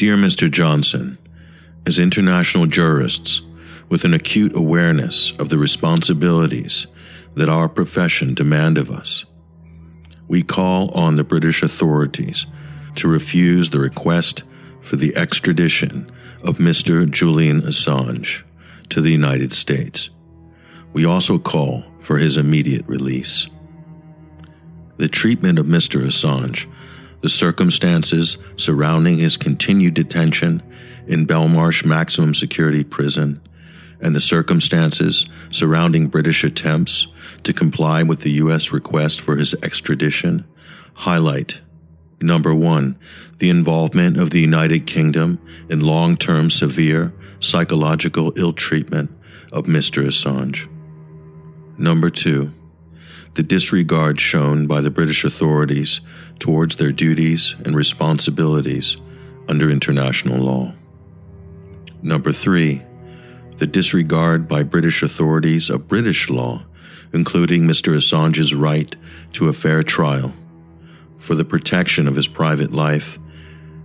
Dear Mr. Johnson, as international jurists with an acute awareness of the responsibilities that our profession demand of us, we call on the British authorities to refuse the request for the extradition of Mr. Julian Assange to the United States. We also call for his immediate release. The treatment of Mr. Assange, the circumstances surrounding his continued detention in Belmarsh Maximum Security Prison, and the circumstances surrounding British attempts to comply with the U.S. request for his extradition highlight Number one, the involvement of the United Kingdom in long term severe psychological ill treatment of Mr. Assange. Number two, the disregard shown by the British authorities towards their duties and responsibilities under international law. Number three, the disregard by British authorities of British law, including Mr. Assange's right to a fair trial for the protection of his private life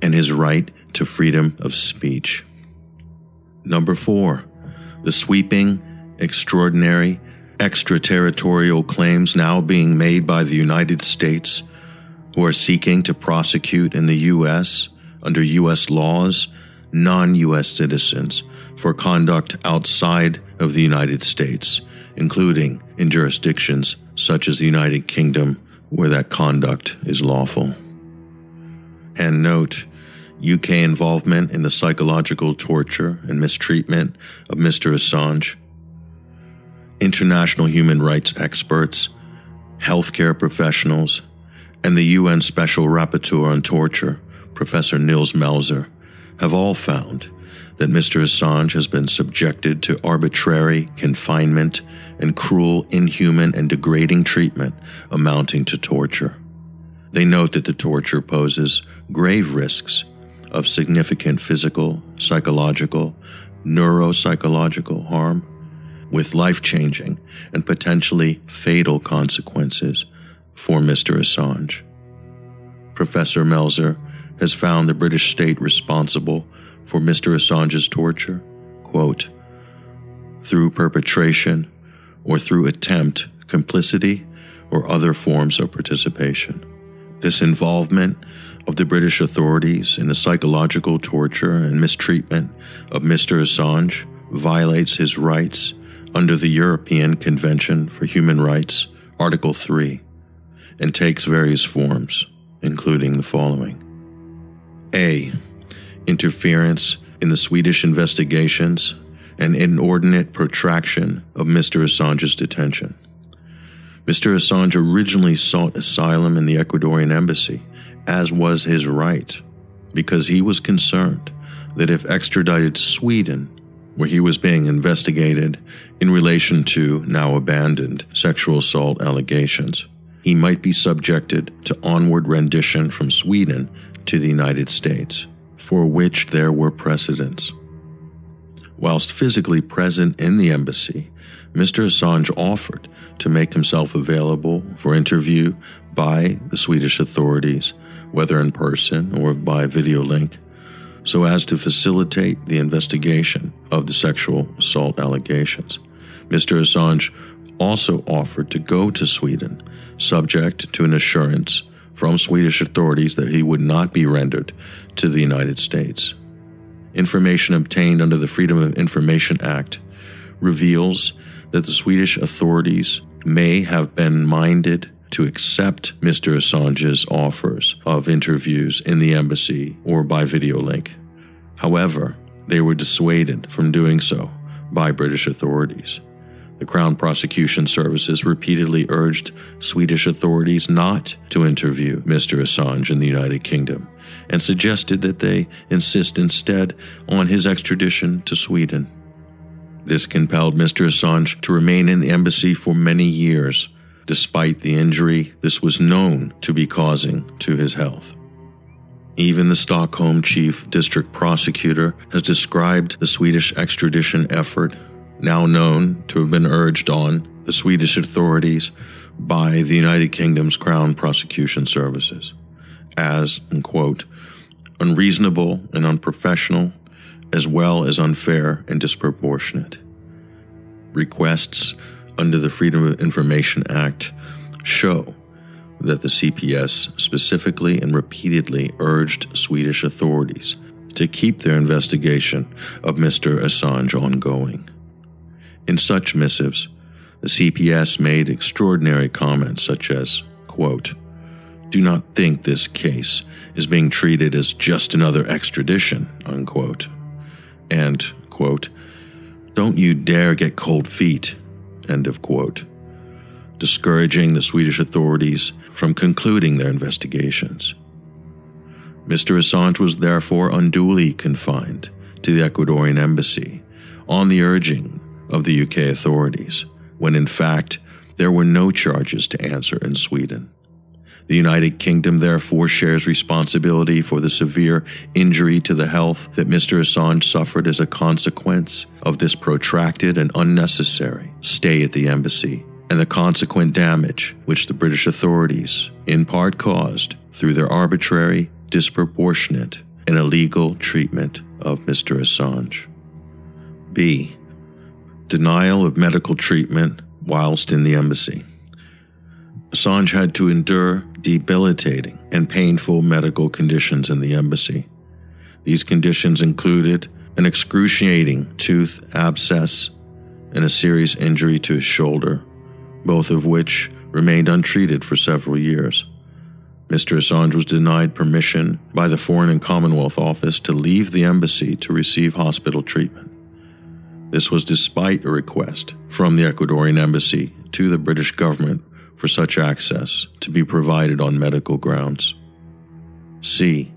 and his right to freedom of speech. Number four, the sweeping, extraordinary, extraterritorial claims now being made by the United States, who are seeking to prosecute in the U.S. under U.S. laws non U.S. citizens for conduct outside of the United States, including in jurisdictions such as the United Kingdom where that conduct is lawful. And note, UK involvement in the psychological torture and mistreatment of Mr. Assange, international human rights experts, healthcare professionals, and the UN Special Rapporteur on Torture, Professor Nils Melzer, have all found that Mr. Assange has been subjected to arbitrary confinement and cruel, inhuman, and degrading treatment amounting to torture. They note that the torture poses grave risks of significant physical, psychological, neuropsychological harm, with life changing and potentially fatal consequences for Mr. Assange. Professor Melzer has found the British state responsible for Mr. Assange's torture, quote, through perpetration or through attempt, complicity, or other forms of participation. This involvement of the British authorities in the psychological torture and mistreatment of Mr. Assange violates his rights under the European Convention for Human Rights, Article 3, and takes various forms, including the following A. Interference in the Swedish investigations and inordinate protraction of Mr. Assange's detention. Mr. Assange originally sought asylum in the Ecuadorian embassy, as was his right, because he was concerned that if extradited to Sweden, where he was being investigated in relation to now abandoned sexual assault allegations, he might be subjected to onward rendition from Sweden to the United States, for which there were precedents. Whilst physically present in the embassy, Mr. Assange offered to make himself available for interview by the Swedish authorities, whether in person or by video link, so as to facilitate the investigation of the sexual assault allegations. Mr. Assange also offered to go to Sweden, subject to an assurance from Swedish authorities that he would not be rendered to the United States information obtained under the Freedom of Information Act reveals that the Swedish authorities may have been minded to accept Mr. Assange's offers of interviews in the embassy or by video link. However, they were dissuaded from doing so by British authorities. The Crown Prosecution Services repeatedly urged Swedish authorities not to interview Mr. Assange in the United Kingdom and suggested that they insist instead on his extradition to Sweden. This compelled Mr. Assange to remain in the embassy for many years, despite the injury this was known to be causing to his health. Even the Stockholm chief district prosecutor has described the Swedish extradition effort, now known to have been urged on the Swedish authorities by the United Kingdom's Crown Prosecution Services, as, quote, unreasonable and unprofessional, as well as unfair and disproportionate. Requests under the Freedom of Information Act show that the CPS specifically and repeatedly urged Swedish authorities to keep their investigation of Mr. Assange ongoing. In such missives, the CPS made extraordinary comments such as, quote, Do not think this case is being treated as just another extradition, unquote, and, quote, Don't you dare get cold feet, end of quote, discouraging the Swedish authorities from concluding their investigations. Mr. Assange was therefore unduly confined to the Ecuadorian embassy on the urging of the UK authorities, when in fact there were no charges to answer in Sweden. The United Kingdom therefore shares responsibility for the severe injury to the health that Mr. Assange suffered as a consequence of this protracted and unnecessary stay at the embassy, and the consequent damage which the British authorities, in part caused through their arbitrary, disproportionate, and illegal treatment of Mr. Assange. B. Denial of medical treatment whilst in the embassy. Assange had to endure debilitating and painful medical conditions in the embassy. These conditions included an excruciating tooth abscess and a serious injury to his shoulder, both of which remained untreated for several years. Mr. Assange was denied permission by the Foreign and Commonwealth Office to leave the embassy to receive hospital treatment. This was despite a request from the Ecuadorian embassy to the British government for such access to be provided on medical grounds. C.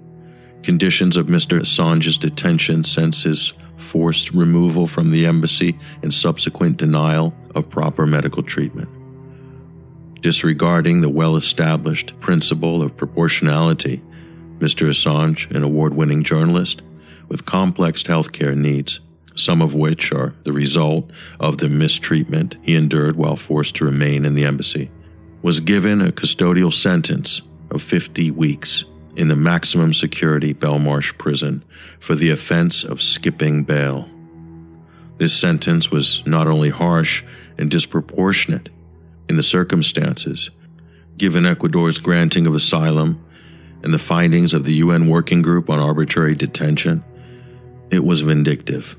Conditions of Mr. Assange's detention since his forced removal from the embassy and subsequent denial of proper medical treatment. Disregarding the well established principle of proportionality, Mr. Assange, an award winning journalist with complex healthcare needs, some of which are the result of the mistreatment he endured while forced to remain in the embassy, was given a custodial sentence of 50 weeks in the maximum security Belmarsh prison for the offense of skipping bail. This sentence was not only harsh and disproportionate in the circumstances, given Ecuador's granting of asylum and the findings of the UN Working Group on Arbitrary Detention, it was vindictive.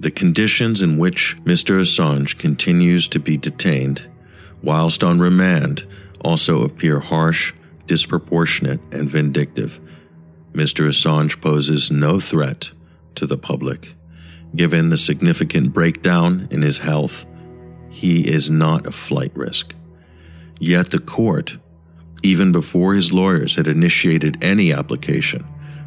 The conditions in which Mr. Assange continues to be detained whilst on remand, also appear harsh, disproportionate, and vindictive. Mr. Assange poses no threat to the public. Given the significant breakdown in his health, he is not a flight risk. Yet the court, even before his lawyers had initiated any application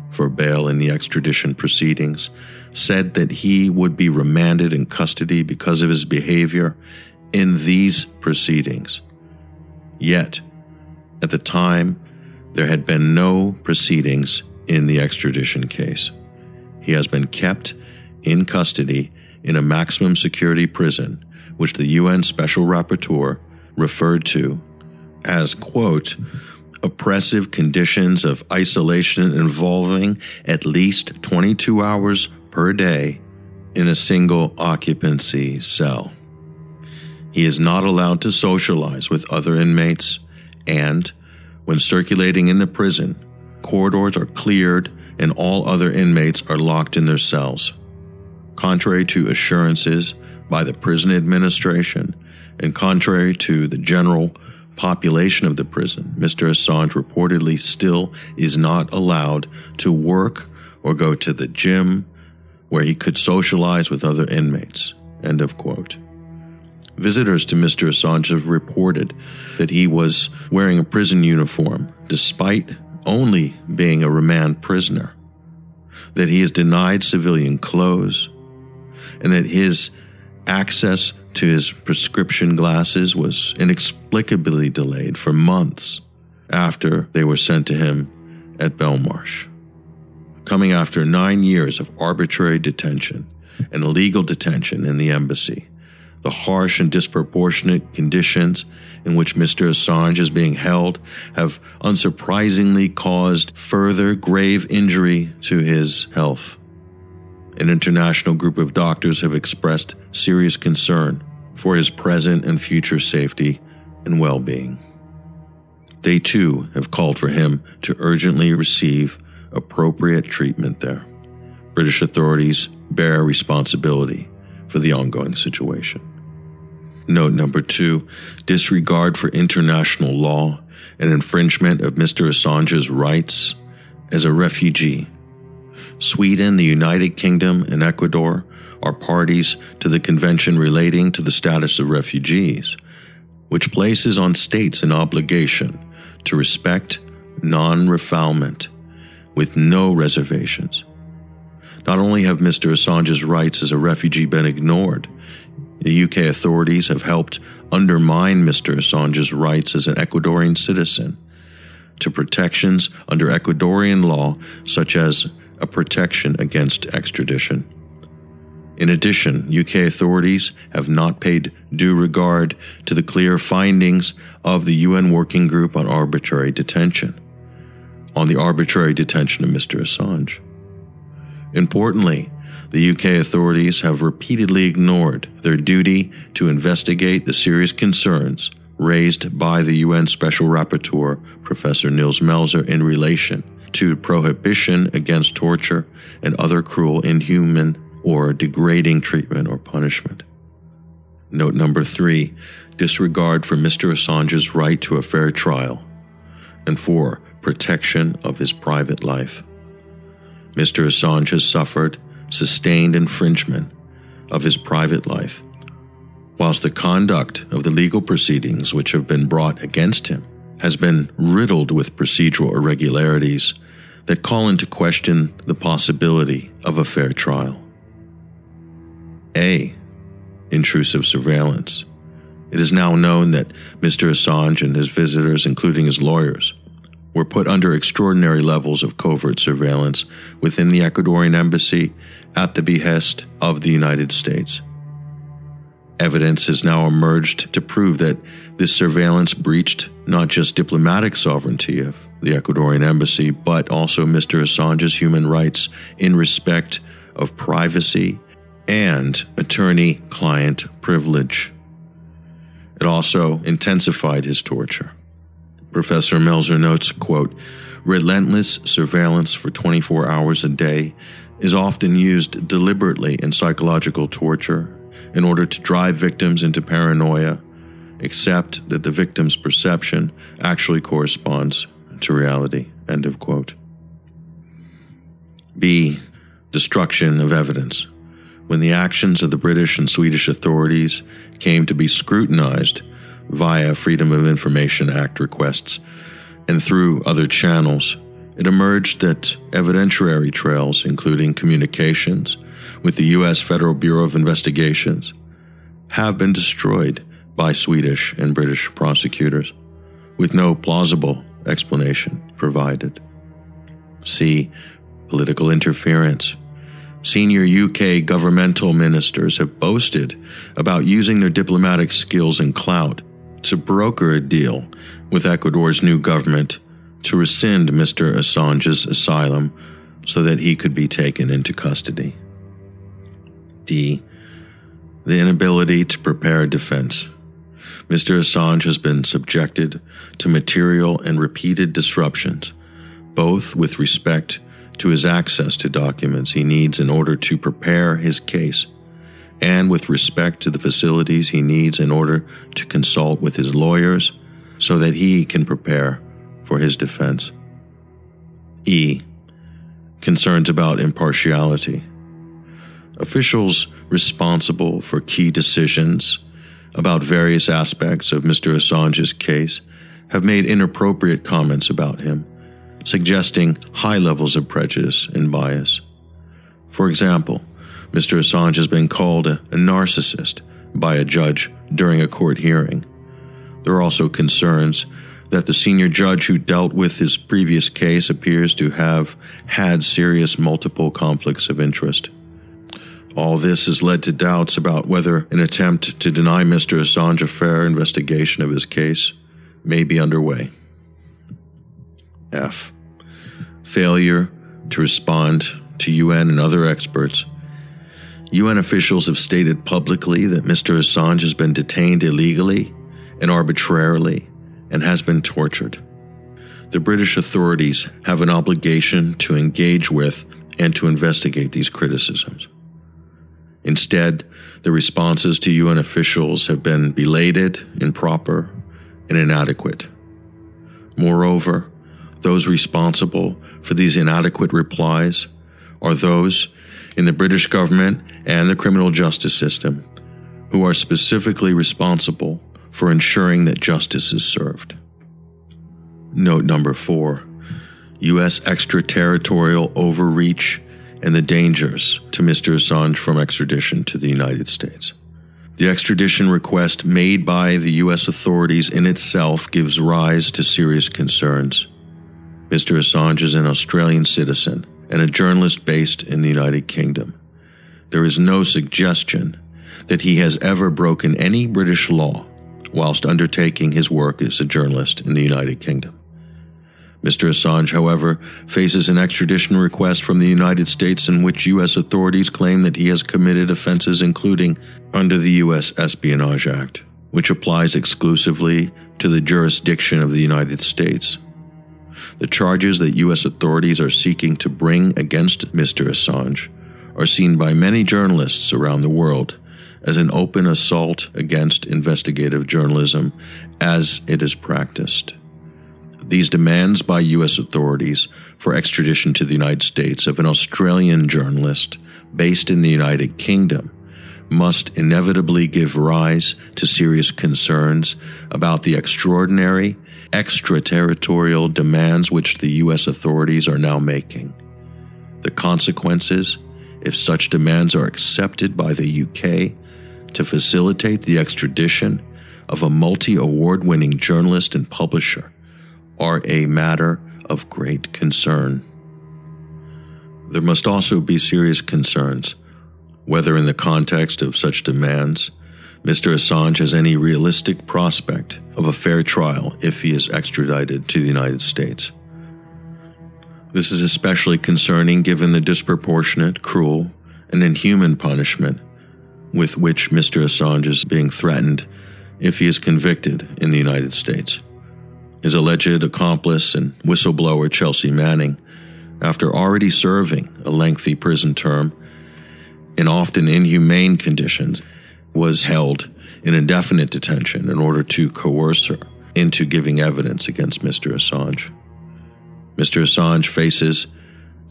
for bail in the extradition proceedings, said that he would be remanded in custody because of his behavior in these proceedings. Yet, at the time, there had been no proceedings in the extradition case. He has been kept in custody in a maximum security prison, which the UN Special Rapporteur referred to as, quote, oppressive conditions of isolation involving at least 22 hours per day in a single occupancy cell. He is not allowed to socialize with other inmates, and when circulating in the prison, corridors are cleared and all other inmates are locked in their cells. Contrary to assurances by the prison administration and contrary to the general population of the prison, Mr. Assange reportedly still is not allowed to work or go to the gym where he could socialize with other inmates. End of quote. Visitors to Mr. Assange have reported that he was wearing a prison uniform despite only being a remand prisoner, that he is denied civilian clothes, and that his access to his prescription glasses was inexplicably delayed for months after they were sent to him at Belmarsh. Coming after nine years of arbitrary detention and illegal detention in the embassy, the harsh and disproportionate conditions in which Mr. Assange is being held have unsurprisingly caused further grave injury to his health. An international group of doctors have expressed serious concern for his present and future safety and well being. They too have called for him to urgently receive appropriate treatment there. British authorities bear responsibility for the ongoing situation. Note number two disregard for international law and infringement of Mr. Assange's rights as a refugee. Sweden, the United Kingdom, and Ecuador are parties to the Convention relating to the status of refugees, which places on states an obligation to respect non refoulement with no reservations. Not only have Mr. Assange's rights as a refugee been ignored, the UK authorities have helped undermine Mr. Assange's rights as an Ecuadorian citizen to protections under Ecuadorian law, such as a protection against extradition. In addition, UK authorities have not paid due regard to the clear findings of the UN Working Group on Arbitrary Detention, on the arbitrary detention of Mr. Assange. Importantly, the UK authorities have repeatedly ignored their duty to investigate the serious concerns raised by the UN Special Rapporteur, Professor Nils Melzer, in relation to prohibition against torture and other cruel, inhuman, or degrading treatment or punishment. Note number three disregard for Mr. Assange's right to a fair trial. And four, protection of his private life. Mr. Assange has suffered sustained infringement of his private life, whilst the conduct of the legal proceedings which have been brought against him has been riddled with procedural irregularities that call into question the possibility of a fair trial. A. Intrusive surveillance. It is now known that Mr. Assange and his visitors, including his lawyers, were put under extraordinary levels of covert surveillance within the Ecuadorian embassy at the behest of the United States. Evidence has now emerged to prove that this surveillance breached not just diplomatic sovereignty of the Ecuadorian embassy, but also Mr. Assange's human rights in respect of privacy and attorney client privilege. It also intensified his torture. Professor Melzer notes, quote, relentless surveillance for 24 hours a day is often used deliberately in psychological torture in order to drive victims into paranoia, except that the victim's perception actually corresponds to reality. End of quote. B. Destruction of evidence. When the actions of the British and Swedish authorities came to be scrutinized via Freedom of Information Act requests and through other channels, it emerged that evidentiary trails, including communications with the U.S. Federal Bureau of Investigations, have been destroyed by Swedish and British prosecutors, with no plausible explanation provided. See Political interference. Senior UK governmental ministers have boasted about using their diplomatic skills and clout to broker a deal with Ecuador's new government to rescind Mr. Assange's asylum so that he could be taken into custody. D. The inability to prepare a defense. Mr. Assange has been subjected to material and repeated disruptions, both with respect to his access to documents he needs in order to prepare his case, and with respect to the facilities he needs in order to consult with his lawyers so that he can prepare for his defense. E. Concerns about impartiality. Officials responsible for key decisions about various aspects of Mr. Assange's case have made inappropriate comments about him, suggesting high levels of prejudice and bias. For example, Mr. Assange has been called a, a narcissist by a judge during a court hearing. There are also concerns that the senior judge who dealt with his previous case appears to have had serious multiple conflicts of interest. All this has led to doubts about whether an attempt to deny Mr. Assange a fair investigation of his case may be underway. F. Failure to respond to UN and other experts. UN officials have stated publicly that Mr. Assange has been detained illegally and arbitrarily and has been tortured. The British authorities have an obligation to engage with and to investigate these criticisms. Instead, the responses to UN officials have been belated, improper, and inadequate. Moreover, those responsible for these inadequate replies are those in the British government and the criminal justice system who are specifically responsible for ensuring that justice is served. Note number four U.S. extraterritorial overreach and the dangers to Mr. Assange from extradition to the United States. The extradition request made by the U.S. authorities in itself gives rise to serious concerns. Mr. Assange is an Australian citizen and a journalist based in the United Kingdom. There is no suggestion that he has ever broken any British law whilst undertaking his work as a journalist in the United Kingdom. Mr. Assange, however, faces an extradition request from the United States in which U.S. authorities claim that he has committed offenses including under the U.S. Espionage Act, which applies exclusively to the jurisdiction of the United States. The charges that U.S. authorities are seeking to bring against Mr. Assange are seen by many journalists around the world as an open assault against investigative journalism as it is practiced. These demands by U.S. authorities for extradition to the United States of an Australian journalist based in the United Kingdom must inevitably give rise to serious concerns about the extraordinary extraterritorial demands which the U.S. authorities are now making. The consequences, if such demands are accepted by the UK to facilitate the extradition of a multi award winning journalist and publisher, are a matter of great concern. There must also be serious concerns, whether in the context of such demands, Mr. Assange has any realistic prospect of a fair trial if he is extradited to the United States. This is especially concerning given the disproportionate, cruel, and inhuman punishment with which Mr. Assange is being threatened if he is convicted in the United States. His alleged accomplice and whistleblower Chelsea Manning, after already serving a lengthy prison term in often inhumane conditions, was held in indefinite detention in order to coerce her into giving evidence against Mr. Assange. Mr. Assange faces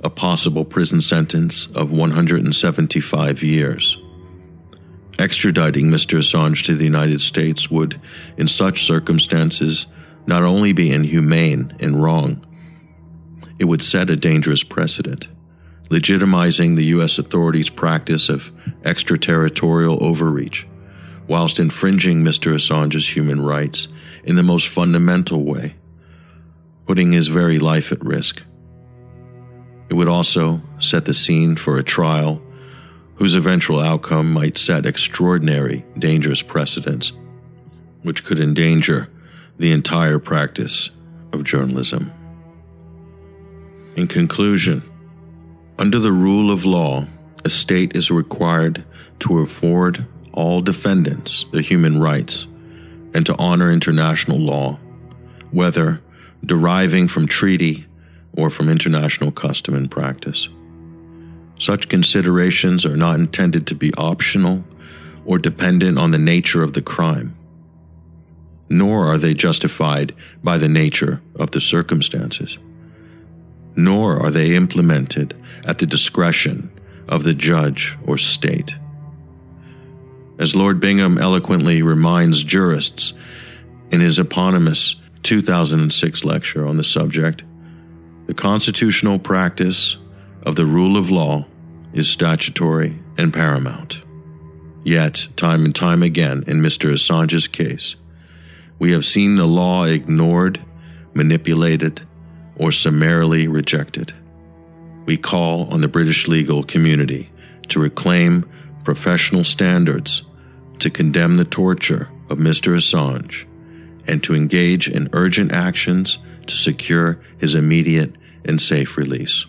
a possible prison sentence of 175 years. Extraditing Mr. Assange to the United States would, in such circumstances, not only be inhumane and wrong, it would set a dangerous precedent, legitimizing the U.S. authorities' practice of extraterritorial overreach, whilst infringing Mr. Assange's human rights in the most fundamental way, putting his very life at risk. It would also set the scene for a trial whose eventual outcome might set extraordinary, dangerous precedents, which could endanger the entire practice of journalism. In conclusion, under the rule of law, a state is required to afford all defendants the human rights and to honor international law, whether deriving from treaty or from international custom and practice. Such considerations are not intended to be optional or dependent on the nature of the crime nor are they justified by the nature of the circumstances, nor are they implemented at the discretion of the judge or state. As Lord Bingham eloquently reminds jurists in his eponymous 2006 lecture on the subject, the constitutional practice of the rule of law is statutory and paramount. Yet, time and time again in Mr. Assange's case, we have seen the law ignored, manipulated, or summarily rejected. We call on the British legal community to reclaim professional standards to condemn the torture of Mr. Assange and to engage in urgent actions to secure his immediate and safe release.